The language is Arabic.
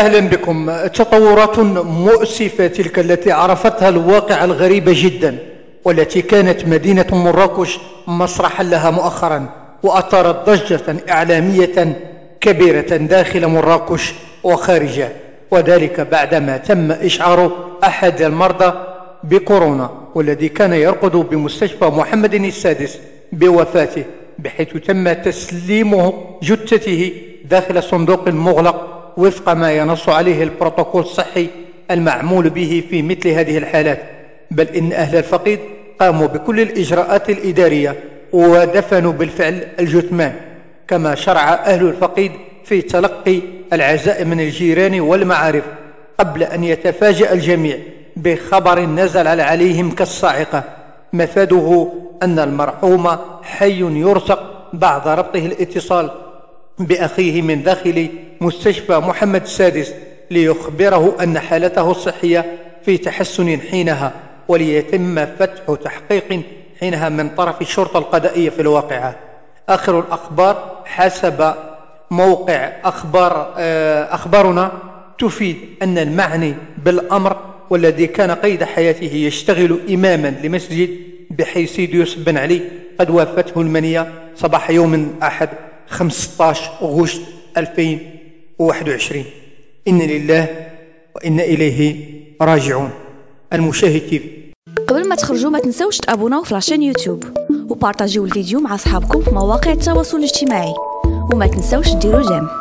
أهلا بكم. تطورات مؤسفة تلك التي عرفتها الواقع الغريبة جدا والتي كانت مدينة مراكش مسرحا لها مؤخرا وأثارت ضجة إعلامية كبيرة داخل مراكش وخارجه وذلك بعدما تم إشعار أحد المرضى بكورونا والذي كان يرقد بمستشفى محمد السادس بوفاته بحيث تم تسليمه جثته داخل صندوق مغلق وفق ما ينص عليه البروتوكول الصحي المعمول به في مثل هذه الحالات. بل إن أهل الفقيد قاموا بكل الإجراءات الإدارية ودفنوا بالفعل الجثمان كما شرع أهل الفقيد في تلقي العزاء من الجيران والمعارف قبل أن يتفاجأ الجميع بخبر نزل عليهم كالصاعقة. مفاده أن المرحوم حي يرزق بعد ربطه الاتصال بأخيه من داخل مستشفى محمد السادس ليخبره أن حالته الصحية في تحسن حينها وليتم فتح تحقيق حينها من طرف الشرطة القضائية في الواقعة. آخر الأخبار حسب موقع أخبار أخبارنا تفيد أن المعني بالأمر والذي كان قيد حياته يشتغل إماما لمسجد بحي سيدي يوسف بن علي قد وافته المنية صباح يوم أحد 15 غشت 2021 إنا لله وإنا إليه راجعون. المشاهد TV قبل ما تخرجوا ما تنسوش تابوناو في la chaîne يوتيوب وبارطاجيو الفيديو مع أصحابكم في مواقع التواصل الاجتماعي. وما تنسوش ديروا j'aime.